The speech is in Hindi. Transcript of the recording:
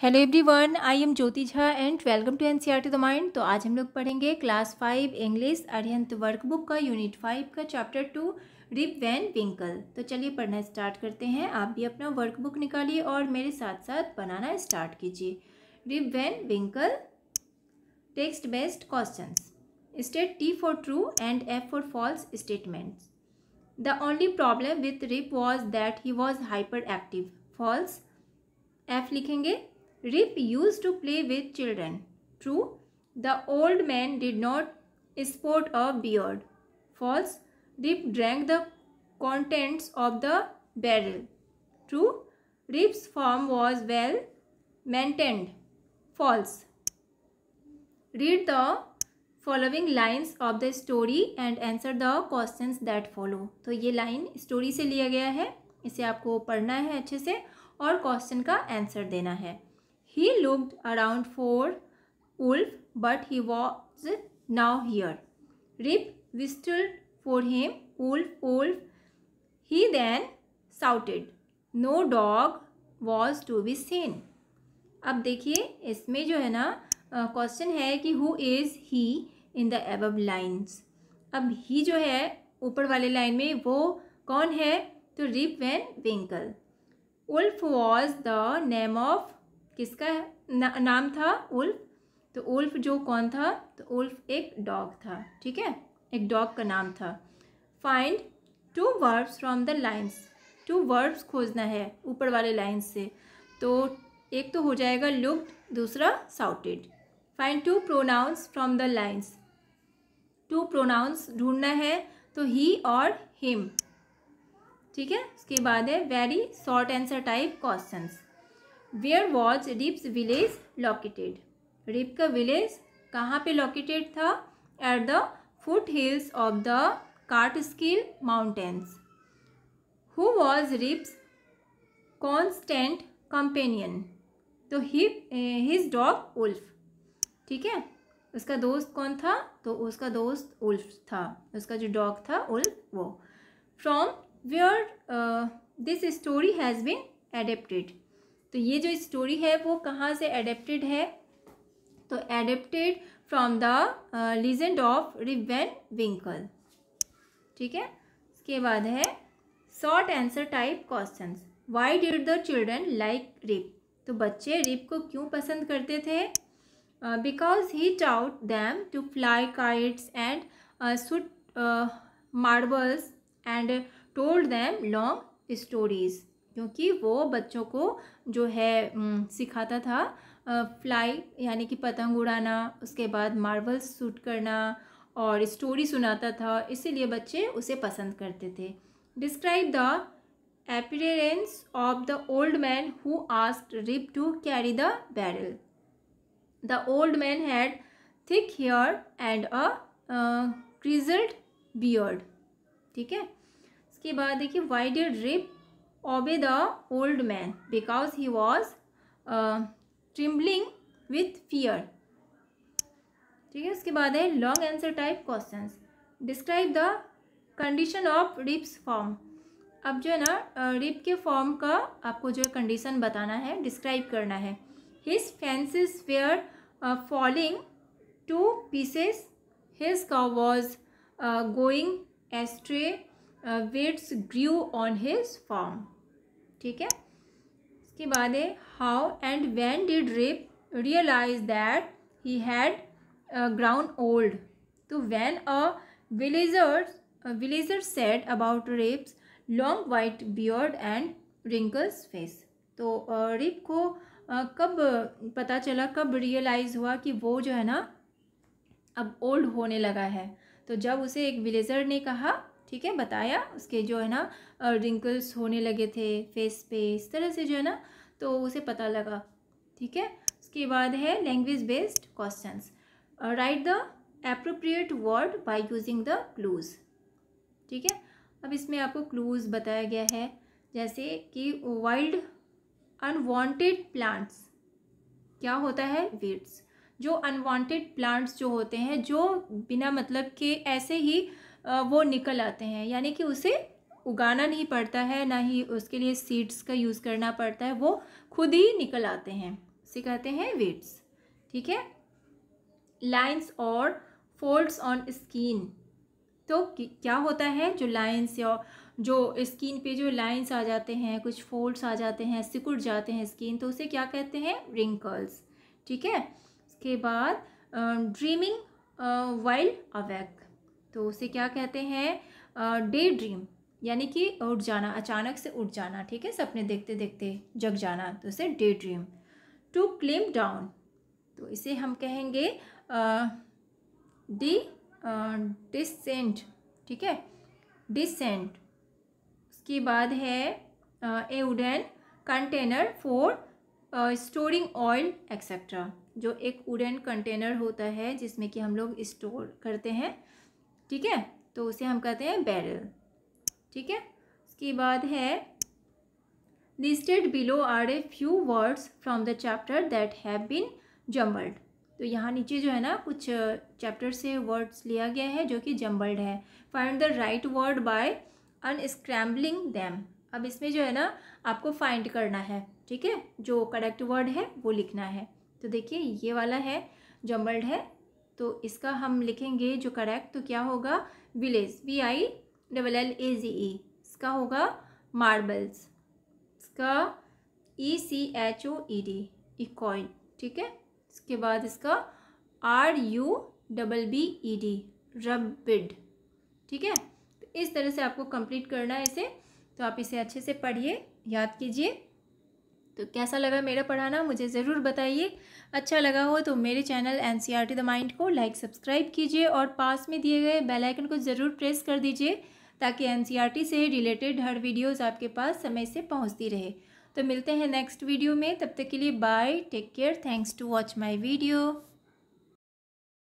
Hello everyone I am Jyoti Jha and welcome to N C R T the mind तो आज हम लोग पढ़ेंगे class five English Arihant workbook का यूनिट फाइव का chapter two Rip Van Winkle तो चलिए पढ़ना स्टार्ट करते हैं। आप भी अपना वर्कबुक निकालिए और मेरे साथ साथ बनाना स्टार्ट कीजिए। Rip Van Winkle text based question state T for true and F for false statements the only problem with Rip was that he was hyperactive false F लिखेंगे। Rip used to play with children. True. The old man did not sport a beard. False. Rip drank the contents of the barrel. True. Rip's farm was well maintained. False. Read the following lines of the story and answer the question that follow तो ये लाइन स्टोरी से लिया गया है इसे आपको पढ़ना है अच्छे से और क्वेश्चन का आंसर देना है He looked around for Wolf, but he was now here. Rip whistled for him, Wolf, Wolf. He then shouted. No dog was to be seen. अब देखिए इसमें जो है ना क्वेश्चन है कि who is he in the above lines अब ही जो है ऊपर वाले लाइन में वो कौन है तो Rip Van Winkle Wolf was the name of किसका ना, नाम था उल्फ। तो उल्फ जो कौन था? तो उल्फ एक डॉग था ठीक है? एक डॉग का नाम था। Find two verbs from the lines two verbs खोजना है ऊपर वाले लाइन्स से। तो एक तो हो जाएगा लुक्ड दूसरा shouted. Find two pronouns from the lines two pronouns ढूंढना है तो ही और हिम ठीक है? उसके बाद है very short answer type questions where was Rip's village located Rip का विलेज कहाँ पे लोकेटेड था? At the foothills of the Catskill mountains who was Rip's constant companion तो ही हिज डॉग उल्फ ठीक है? उसका दोस्त कौन था? तो उसका दोस्त उल्फ था। उसका जो डॉग था उल्फ वो। From where this story has been adapted तो ये जो स्टोरी है, वो कहाँ से एडेप्टेड है? तो adapted from the legend of Rip Van Winkle ठीक है? इसके बाद है short answer type question why did the children like Rip तो बच्चे रिप को क्यों पसंद करते थे? Because he taught them to fly kites and shoot marbles and told them long stories क्योंकि वो बच्चों को जो है सिखाता था फ्लाई, यानी कि पतंग उड़ाना, उसके बाद मार्बल्स शूट करना और स्टोरी सुनाता था, इसीलिए बच्चे उसे पसंद करते थे। Describe the appearance of the old man who asked Rip to carry the barrel. The old man had thick hair and a grizzled beard, ठीक है? इसके बाद देखिए why did Rip obey the old man because he was uh, trembling with fear. ठीक है उसके बाद है long answer type question describe the condition of Rip's farm अब जो है ना रिप के फॉर्म का आपको जो कंडीशन बताना है डिस्क्राइब करना है. His fences were falling to pieces his cow was going astray weeds grew on his farm. ठीक है? इसके बाद है, how and when did Rip realise that he had grown old? तो when a villager villager said about Rip's long white beard and wrinkled face. तो रेप को कब पता चला, कब रियलाइज़ हुआ कि वो जो है ना, अब ओल्ड होने लगा है? तो जब उसे एक विलेजर ने कहा ठीक है, बताया। उसके जो है ना रिंकल्स होने लगे थे फेस पे, इस तरह से जो है ना तो उसे पता लगा। ठीक है? उसके बाद है language based questions write the appropriate word by using the clues ठीक है? अब इसमें आपको क्लूज़ बताया गया है, जैसे कि वाइल्ड अनवांटेड प्लांट्स क्या होता है? वीड्स जो अनवांटेड प्लांट्स जो होते हैं, जो बिना मतलब के ऐसे ही वो निकल आते हैं। यानी कि उसे उगाना नहीं पड़ता है, ना ही उसके लिए सीड्स का यूज़ करना पड़ता है, वो खुद ही निकल आते हैं। इसे कहते हैं वेट्स ठीक है? लाइंस और फोल्ड्स ऑन स्किन तो क्या होता है? जो लाइंस या जो स्किन पे जो लाइंस आ जाते हैं, कुछ फोल्ड्स आ जाते हैं, सिकुड़ जाते हैं स्किन तो उसे क्या कहते हैं? रिंकल्स ठीक है? उसके बाद ड्रीमिंग वाइल्ड अवेक तो उसे क्या कहते हैं? डे ड्रीम यानी कि उठ जाना, अचानक से उठ जाना, ठीक है? सपने देखते देखते जग जाना तो उसे daydream to climb down तो इसे हम कहेंगे डी डिसेंट ठीक है? डिसेंट उसके बाद है a wooden container for storing oil etcetera जो एक वुडन कंटेनर होता है, जिसमें कि हम लोग स्टोर करते हैं। ठीक है? तो उसे हम कहते हैं बैरल ठीक है? उसके बाद है listed below are a few words from the chapter that have been jumbled तो यहाँ नीचे जो है ना, कुछ चैप्टर से वर्ड्स लिया गया है जो कि जम्बल्ड है. Find the right word by unscrambling them अब इसमें जो है ना, आपको फाइंड करना है, ठीक है? जो करेक्ट वर्ड है, वो लिखना है. तो देखिए, ये वाला है जम्बल्ड है. तो इसका हम लिखेंगे जो करेक्ट तो क्या होगा? Village V I double L A G E इसका होगा मार्बल्स इसका E C H O E D इकॉइल ठीक है? इसके बाद इसका R U double B E D rubbed ठीक है? तो इस तरह से आपको कंप्लीट करना है इसे। तो आप इसे अच्छे से पढ़िए, याद कीजिए। तो कैसा लगा मेरा पढ़ाना मुझे ज़रूर बताइए। अच्छा लगा हो तो मेरे channel N C R T the mind को लाइक, सब्सक्राइब कीजिए और पास में दिए गए बेल आइकन को ज़रूर प्रेस कर दीजिए ताकि एन सी आर टी से रिलेटेड हर वीडियोज़ आपके पास समय से पहुँचती रहे। तो मिलते हैं नेक्स्ट वीडियो में, तब तक के लिए bye, take care, thanks to watch my video.